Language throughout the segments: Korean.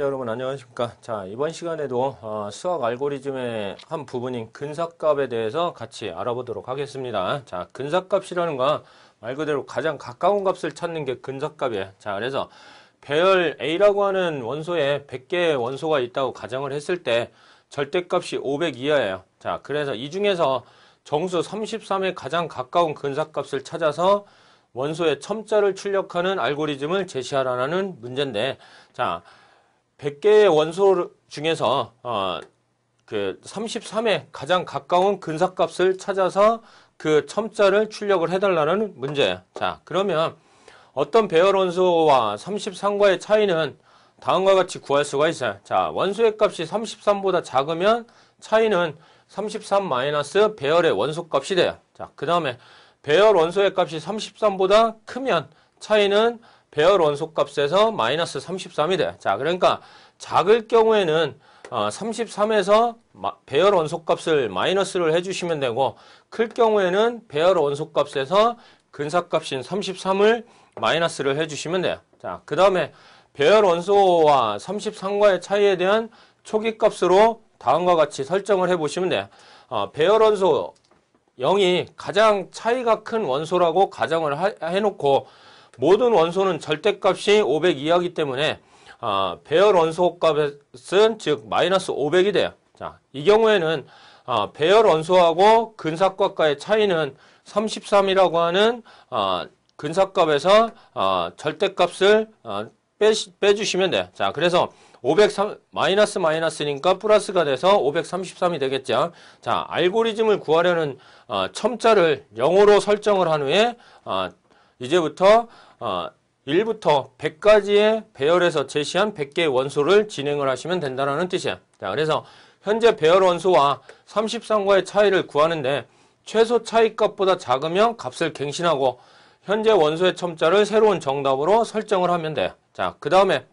청취자 여러분 안녕하십니까? 자 이번 시간에도 어, 수학 알고리즘의 한 부분인 근사값에 대해서 같이 알아보도록 하겠습니다. 자 근사값이라는 건 말 그대로 가장 가까운 값을 찾는 게 근사값이에요. 자 그래서 배열 A라고 하는 원소에 100개의 원소가 있다고 가정을 했을 때 절대값이 500 이하예요. 자 그래서 이 중에서 정수 33에 가장 가까운 근사값을 찾아서 원소의 첨자를 출력하는 알고리즘을 제시하라는 문제인데 자 100개의 원소 중에서 어, 그 33에 가장 가까운 근사값을 찾아서 그 첨자를 출력을 해달라는 문제예요. 자 그러면 어떤 배열 원소와 33과의 차이는 다음과 같이 구할 수가 있어요. 자 원소의 값이 33보다 작으면 차이는 33 마이너스 배열의 원소 값이 돼요. 자 그 다음에 배열 원소의 값이 33보다 크면 차이는 배열 원소 값에서 마이너스 33이 돼. 자, 그러니까 작을 경우에는 어, 33에서 배열 원소 값을 마이너스를 해주시면 되고 클 경우에는 배열 원소 값에서 근사값인 33을 마이너스를 해주시면 돼요. 자, 그 다음에 배열 원소와 33과의 차이에 대한 초기 값으로 다음과 같이 설정을 해보시면 돼요. 어, 배열 원소 0이 가장 차이가 큰 원소라고 가정을 하, 해놓고 모든 원소는 절대값이 500 이하기 때문에 어, 배열 원소 값은 즉 마이너스 500이 돼요. 자, 이 경우에는 어, 배열 원소하고 근사값과의 차이는 33이라고 하는 어, 근사값에서 어, 절대값을 어, 빼, 빼주시면 돼요. 자, 그래서 503 마이너스 마이너스니까 플러스가 돼서 533이 되겠죠. 자, 알고리즘을 구하려는 어, 첨자를 0으로 설정을 한 후에 어, 이제부터 어, 1부터 100까지의 배열에서 제시한 100개의 원소를 진행을 하시면 된다는 뜻이야. 자, 그래서 현재 배열 원소와 33과의 차이를 구하는데 최소 차이 값보다 작으면 값을 갱신하고 현재 원소의 첨자를 새로운 정답으로 설정을 하면 돼. 자, 그 다음에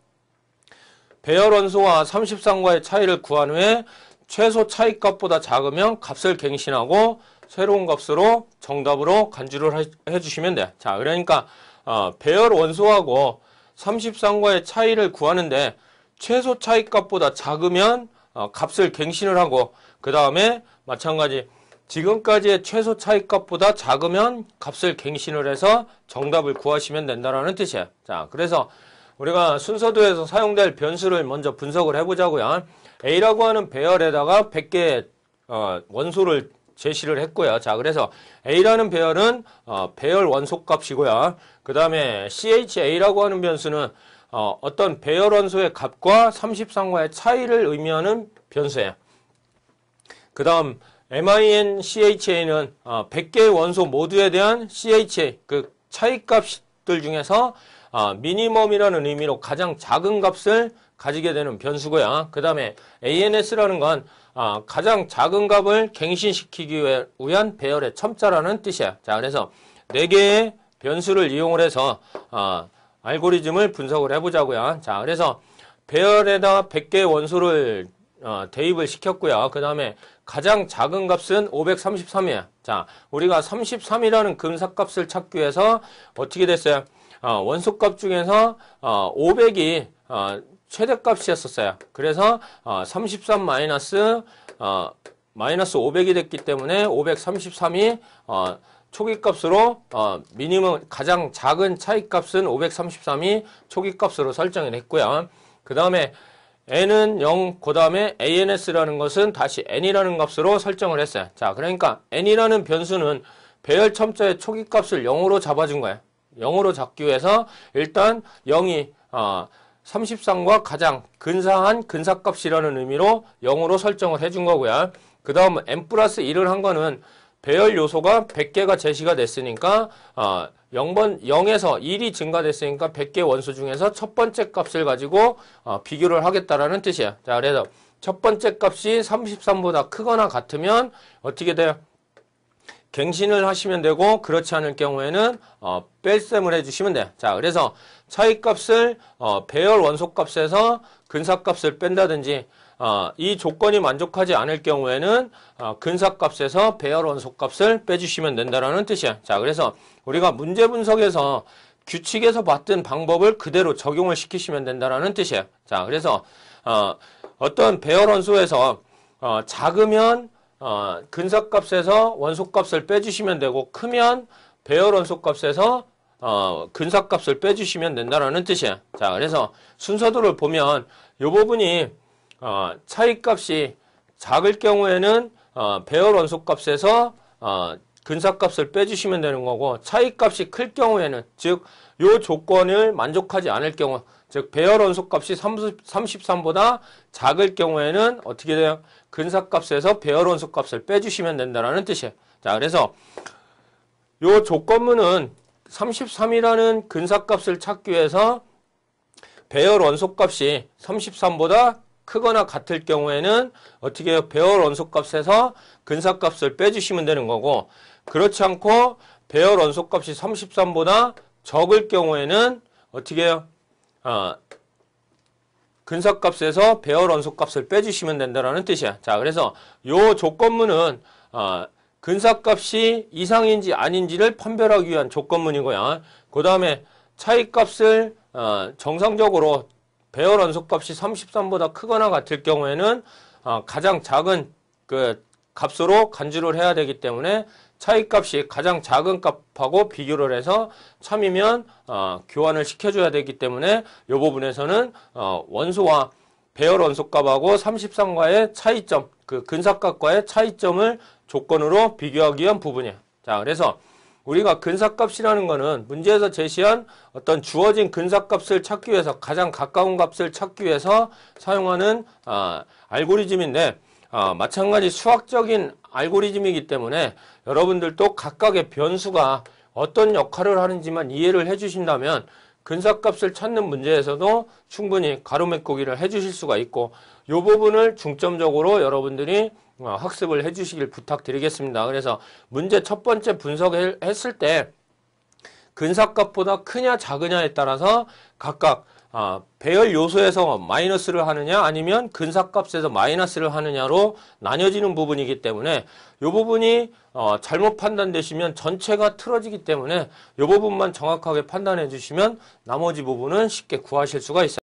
배열 원소와 33과의 차이를 구한 후에 최소 차이 값보다 작으면 값을 갱신하고 새로운 값으로 정답으로 간주를 해주시면 돼. 자, 그러니까 어, 배열 원소하고 33과의 차이를 구하는데 최소 차이 값보다 작으면 어, 값을 갱신을 하고 그 다음에 마찬가지 지금까지의 최소 차이 값보다 작으면 값을 갱신을 해서 정답을 구하시면 된다는 뜻이에요. 자, 그래서 우리가 순서도에서 사용될 변수를 먼저 분석을 해보자고요. A라고 하는 배열에다가 100개의 어, 원소를 제시를 했고요. 자, 그래서 A라는 배열은 어, 배열 원소 값이고요. 그 다음에 CHA라고 하는 변수는 어, 어떤 배열 원소의 값과 33과의 차이를 의미하는 변수예요. 그 다음 MIN CHA는 어, 100개의 원소 모두에 대한 CHA, 그 차이 값들 중에서 어, 미니멈이라는 의미로 가장 작은 값을 가지게 되는 변수고요. 그 다음에 ANS라는 건 어, 가장 작은 값을 갱신시키기 위한 배열의 첨자라는 뜻이야. 자, 그래서 네 개의 변수를 이용을 해서 어, 알고리즘을 분석을 해보자고요. 자, 그래서 배열에다 100개의 원소를 어, 대입을 시켰고요. 그 다음에 가장 작은 값은 533이야. 자, 우리가 33이라는 금사값을 찾기 위해서 어떻게 됐어요? 어, 원소값 중에서 어, 500이 어, 최대값이었었어요. 그래서 어, 33 마이너스 어, 마이너스 500이 됐기 때문에 533이 어, 초기값으로 어, 미니멈 가장 작은 차이값은 533이 초기값으로 설정을 했고요. 그 다음에 n은 0, 그 다음에 ans라는 것은 다시 n이라는 값으로 설정을 했어요. 자, 그러니까 n이라는 변수는 배열 첨자의 초기값을 0으로 잡아준 거예요. 0으로 잡기 위해서 일단 0이 어, 33과 가장 근사한 근사값이라는 의미로 0으로 설정을 해준 거고요. 그 다음 n 플러스 1을 한 거는 배열 요소가 100개가 제시가 됐으니까 어, 0번 0에서 1이 증가됐으니까 100개 원수 중에서 첫 번째 값을 가지고 어, 비교를 하겠다라는 뜻이야. 자, 그래서 첫 번째 값이 33보다 크거나 같으면 어떻게 돼요? 갱신을 하시면 되고 그렇지 않을 경우에는 어, 뺄셈을 해주시면 돼. 자, 그래서 차이값을 어, 배열 원소값에서 근사값을 뺀다든지 어, 이 조건이 만족하지 않을 경우에는 어, 근사값에서 배열 원소값을 빼주시면 된다는 뜻이야. 자, 그래서 우리가 문제 분석에서 규칙에서 봤던 방법을 그대로 적용을 시키시면 된다라는 뜻이에요. 자, 그래서 어, 어떤 배열 원소에서 어, 작으면 어, 근사값에서 원소값을 빼주시면 되고 크면 배열 원소값에서 어, 근사값을 빼주시면 된다라는 뜻이에요. 자, 그래서 순서도를 보면 이 부분이 어, 차이값이 작을 경우에는 어, 배열 원소값에서 어, 근사값을 빼주시면 되는 거고 차이값이 클 경우에는 즉요 조건을 만족하지 않을 경우 즉 배열 원소값이 33보다 작을 경우에는 어떻게 돼요? 근사값에서 배열 원소값을 빼주시면 된다라는 뜻이에요. 자 그래서 요 조건문은 33이라는 근사값을 찾기 위해서 배열 원소값이 33보다 크거나 같을 경우에는 어떻게 해요? 배열 원소값에서 근사값을 빼주시면 되는 거고 그렇지 않고 배열 원소값이 33보다 적을 경우에는 어떻게 해요? 어, 근사값에서 배열 원소값을 빼주시면 된다는 뜻이야. 자, 그래서 요 조건문은 어, 근사값이 이상인지 아닌지를 판별하기 위한 조건문이고요. 그 다음에 차이값을 어, 정상적으로 배열 원소값이 33보다 크거나 같을 경우에는 어, 가장 작은 그 값으로 간주를 해야 되기 때문에 차이값이 가장 작은 값하고 비교를 해서 참이면 어, 교환을 시켜줘야 되기 때문에 이 부분에서는 어, 원소와 배열 원소값하고 33과의 차이점, 그 근사값과의 차이점을 조건으로 비교하기 위한 부분이에요. 자, 그래서 우리가 근사값이라는 거는 문제에서 제시한 어떤 주어진 근사값을 찾기 위해서 가장 가까운 값을 찾기 위해서 사용하는 어, 알고리즘인데 어, 마찬가지 수학적인 알고리즘이기 때문에 여러분들도 각각의 변수가 어떤 역할을 하는지만 이해를 해주신다면 근사값을 찾는 문제에서도 충분히 가로메꾸기를 해주실 수가 있고 이 부분을 중점적으로 여러분들이 어, 학습을 해주시길 부탁드리겠습니다. 그래서 문제 첫 번째 분석했을 때 근사값보다 크냐 작으냐에 따라서 각각 아, 배열 요소에서 마이너스를 하느냐 아니면 근사값에서 마이너스를 하느냐로 나뉘어지는 부분이기 때문에 이 부분이 어, 잘못 판단되시면 전체가 틀어지기 때문에 이 부분만 정확하게 판단해 주시면 나머지 부분은 쉽게 구하실 수가 있어요.